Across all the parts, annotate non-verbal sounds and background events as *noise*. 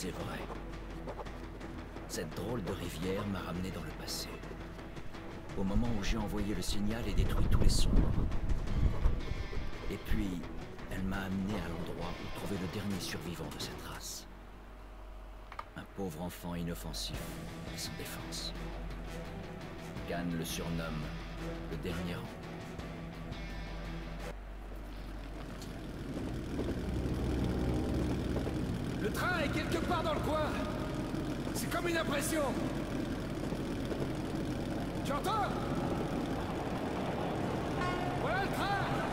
disait vrai. Cette drôle de rivière m'a ramené dans le passé. Au moment où j'ai envoyé le signal et détruit tous les sombres. Et puis, elle m'a amené à l'endroit où trouver le dernier survivant de cette race. Un pauvre enfant inoffensif et sans défense. Khan le surnomme le dernier rang. Quelque part dans le coin. C'est comme une impression. Tu entends? Voilà le train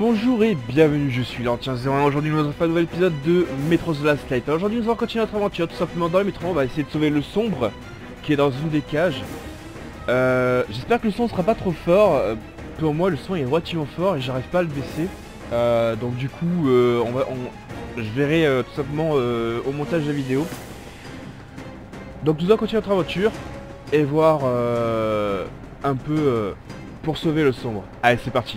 Bonjour et bienvenue, je suis l'Antien 01. Aujourd'hui nous allons faire un nouvel épisode de Metro The Last Light. Aujourd'hui nous allons continuer notre aventure tout simplement dans le métro. On va essayer de sauver le sombre qui est dans une des cages. Euh, J'espère que le son sera pas trop fort. Euh, Pour moi le son est relativement fort et j'arrive pas à le baisser. Euh, donc du coup je verrai tout simplement au montage de la vidéo. Donc nous allons continuer notre aventure et voir un peu pour sauver le sombre. Allez c'est parti.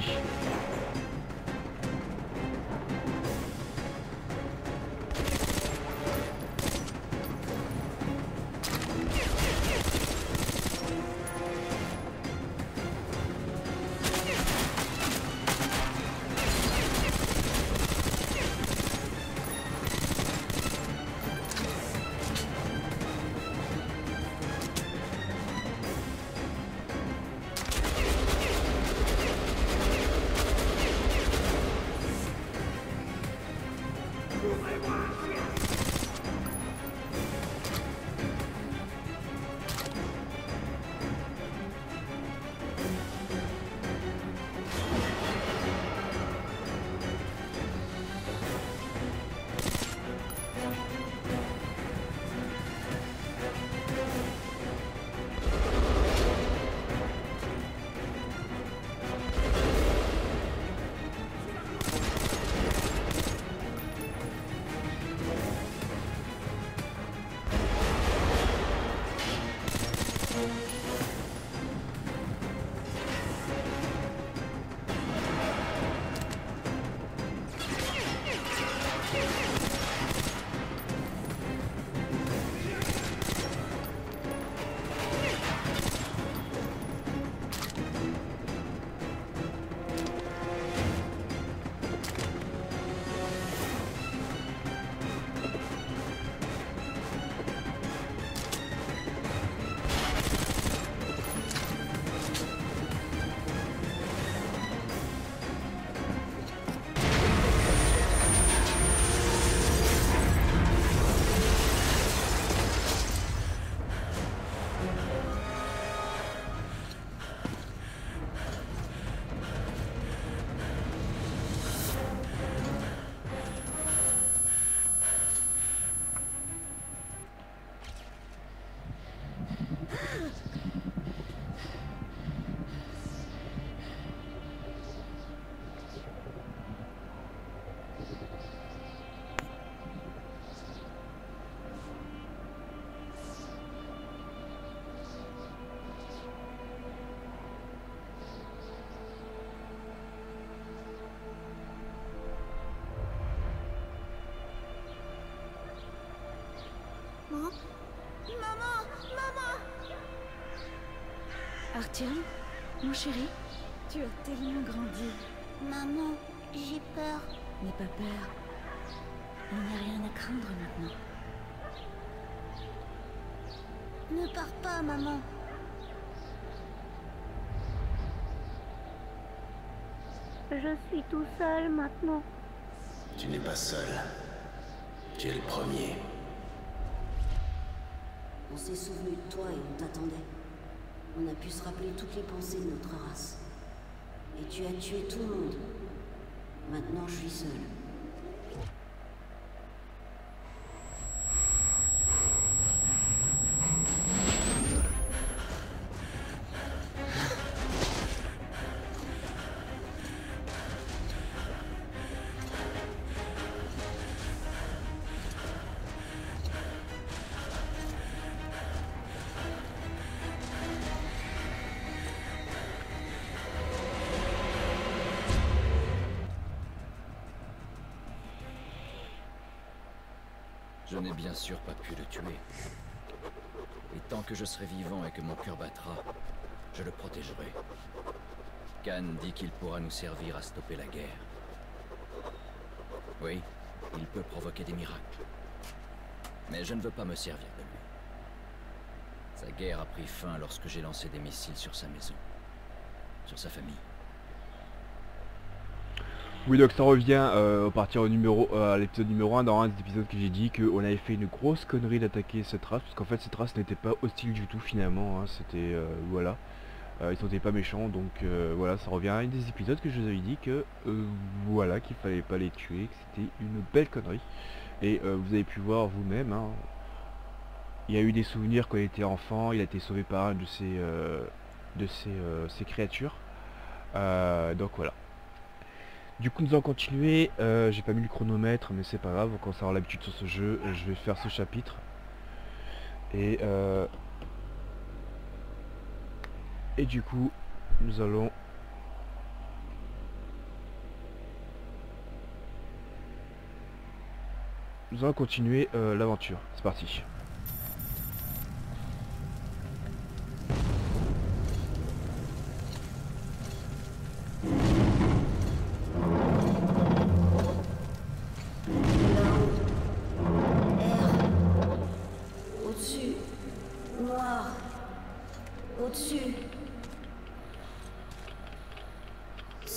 Maman Maman Maman Mon chéri Tu as tellement grandi. Maman, j'ai peur. N'aie pas peur. Il n'y a rien à craindre maintenant. Ne pars pas, maman. Je suis tout seul maintenant. Tu n'es pas seul. Tu es le premier. On s'est souvenu de toi et on t'attendait. On a pu se rappeler toutes les pensées de notre race. Et tu as tué tout le monde. Maintenant, je suis seul. Je n'ai bien sûr pas pu le tuer. Et tant que je serai vivant et que mon cœur battra, je le protégerai. Khan dit qu'il pourra nous servir à stopper la guerre. Oui, il peut provoquer des miracles. Mais je ne veux pas me servir de lui. Sa guerre a pris fin lorsque j'ai lancé des missiles sur sa maison. Sur sa famille. Oui donc ça revient euh, au partir au numéro euh, à l'épisode numéro 1 dans un des épisodes que j'ai dit qu'on avait fait une grosse connerie d'attaquer cette race parce qu'en fait cette race n'était pas hostile du tout finalement hein, c'était euh, voilà. Ils n'étaient pas méchants donc voilà ça revient à un des épisodes que je vous avais dit que voilà qu'il fallait pas les tuer que c'était une belle connerie. Et vous avez pu voir vous-même hein, il y a eu des souvenirs quand il était enfant il a été sauvé par un de ces de ces, ces créatures. Donc voilà du coup nous allons continuer, euh, j'ai pas mis le chronomètre mais c'est pas grave, on commence à l'habitude sur ce jeu, je vais faire ce chapitre. Et euh, Et du coup nous allons Nous allons continuer euh, l'aventure, c'est parti.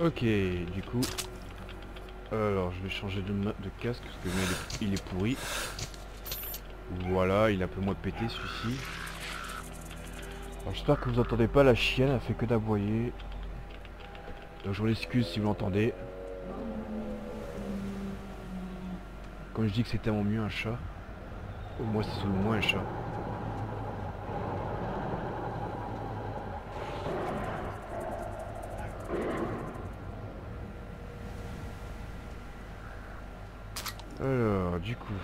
Ok, du coup... Alors, je vais changer de, casque parce que il est pourri. Voilà, il est un peu moins pété celui-ci. J'espère que vous entendez pas la chienne, elle fait que d'aboyer. Donc je vous l'excuse si vous l'entendez. Comme je dis que c'était mon mieux un chat. Au moins c'est au moins un chat. Alors, du coup...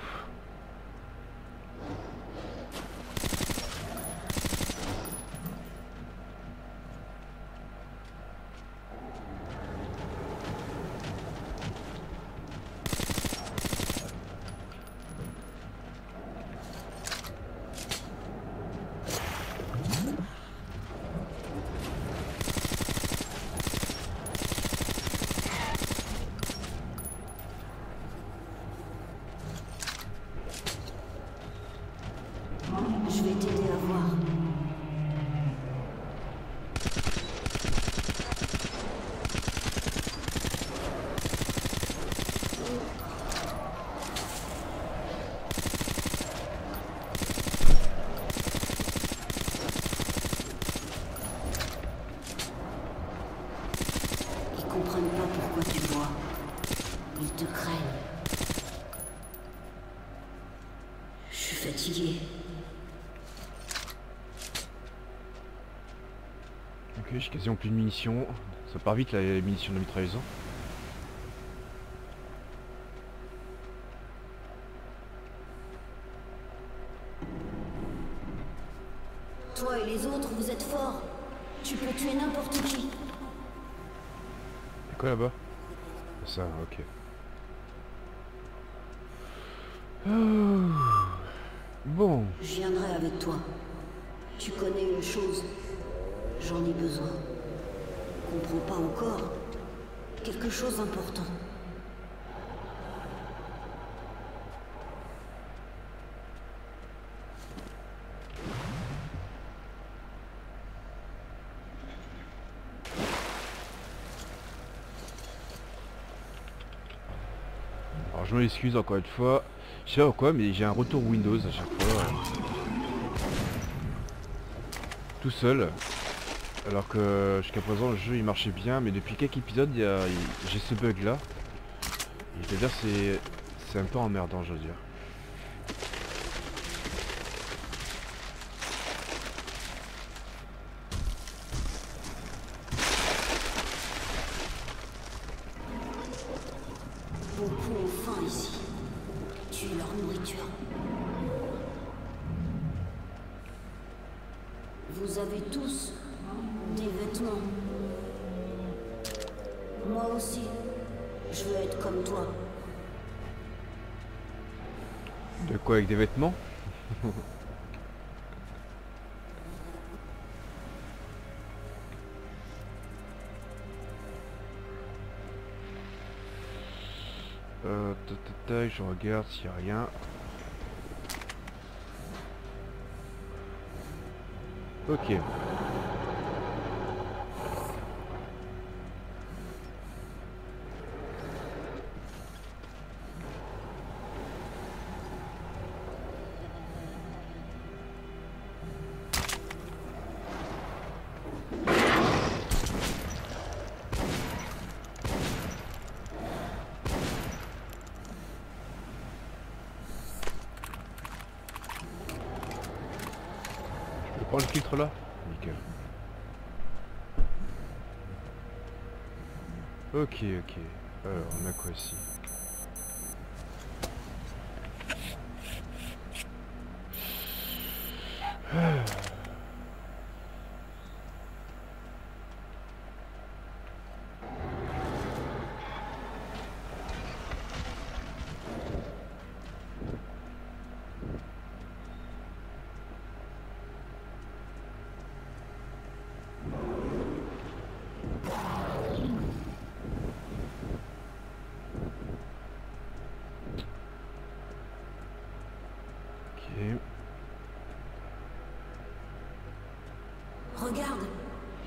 Ok, j'ai quasiment plus de munitions. Ça part vite les munitions de mitrailleuse. Comprends pas encore. Quelque chose d'important. alors je m'excuse encore une fois. Je sais pas pourquoi, mais j'ai un retour Windows à chaque fois. Tout seul. Alors que jusqu'à présent le jeu il marchait bien, mais depuis quelques épisodes j'ai ce bug là. Et je veux dire c'est un peu emmerdant je veux dire. De quoi avec des vêtements *laughs* Euh, je regarde s'il n'y a rien. Ok. Le filtre là Nickel. Ok, ok. Alors, on a quoi ici Ok. Regarde,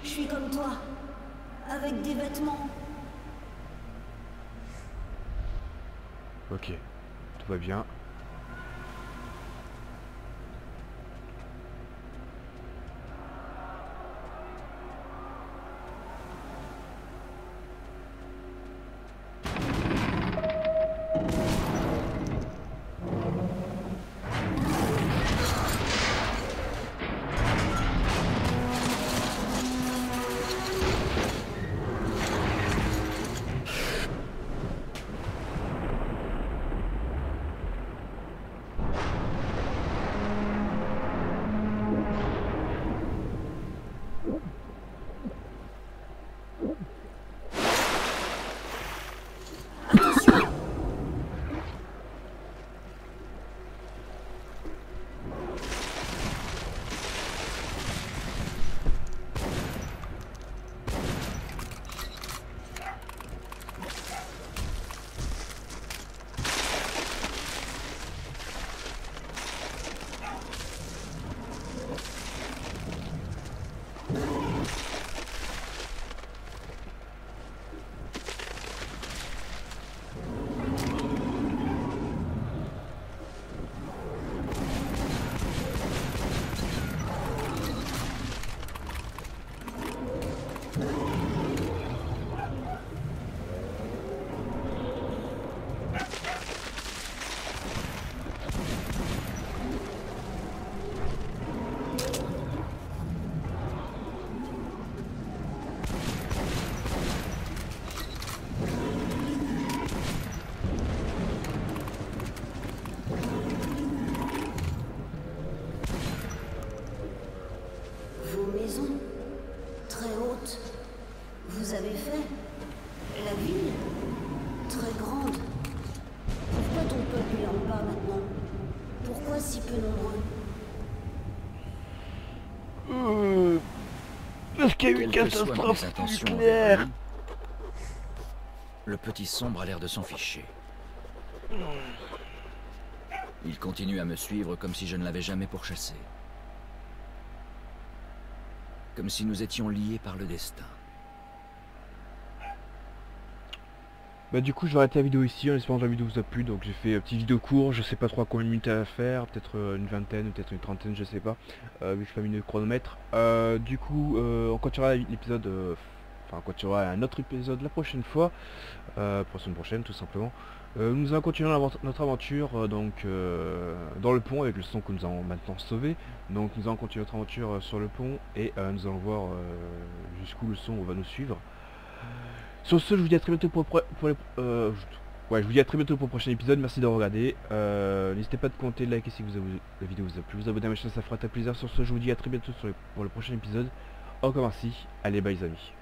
je suis comme toi, avec des vêtements. Ok. Tout va bien. Qu'il y a eu une catastrophe nucléaire. lui, le petit sombre a l'air de s'en ficher. Il continue à me suivre comme si je ne l'avais jamais pourchassé. Comme si nous étions liés par le destin. Bah du coup je vais arrêter la vidéo ici en espérant que la vidéo vous a plu donc j'ai fait une petite vidéo court, je sais pas trop combien de minutes à faire, peut-être euh, une vingtaine, peut-être une trentaine, je sais pas, euh, vu que je fais mis le chronomètre. Euh, du coup on continuera l'épisode, enfin on continuera un autre épisode la prochaine fois, pour la prochaine tout simplement. Nous allons continuer notre aventure donc dans le pont avec le son que nous avons maintenant sauvé. Donc nous allons continuer notre aventure sur le pont et nous allons voir jusqu'où le son va nous suivre. Sur ce, je vous dis à très bientôt pour, pour euh, ouais, je vous dis à très bientôt pour le prochain épisode. Merci d'avoir regardé. Euh, N'hésitez pas commenter, de liker si la vidéo vous a plu. Vous abonner à ma chaîne, ça fera très plaisir. Sur ce, je vous dis à très bientôt pour le prochain épisode. Encore merci. Allez, bye les amis.